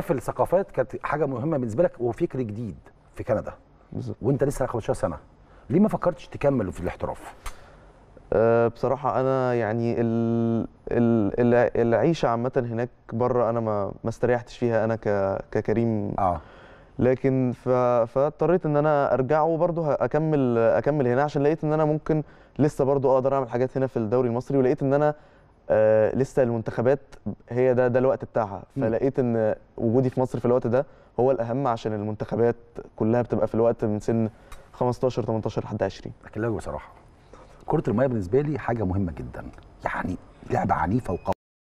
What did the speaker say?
في الثقافات كانت حاجة مهمة بالنسبة لك وفكر جديد في كندا. بالظبط. وانت لسه 15 سنة. ليه ما فكرتش تكمل في الاحتراف؟ أه بصراحة أنا يعني ال ال ال- العيشة عامة هناك بره أنا ما ما استريحتش فيها أنا ك ككريم. آه. لكن ف... فاضطريت إن أنا أرجع وبرضه أكمل أكمل هنا عشان لقيت إن أنا ممكن لسه برضه أقدر أعمل حاجات هنا في الدوري المصري ولقيت إن أنا آه لسه المنتخبات هي ده ده الوقت بتاعها. فلقيت إن وجودي في مصر في الوقت ده هو الأهم عشان المنتخبات كلها بتبقى في الوقت من سن 15 18 لحد 20 لكن لا بصراحه كرة الميه بالنسبة لي حاجة مهمة جدا. يعني لعبة عنيفة وقوية.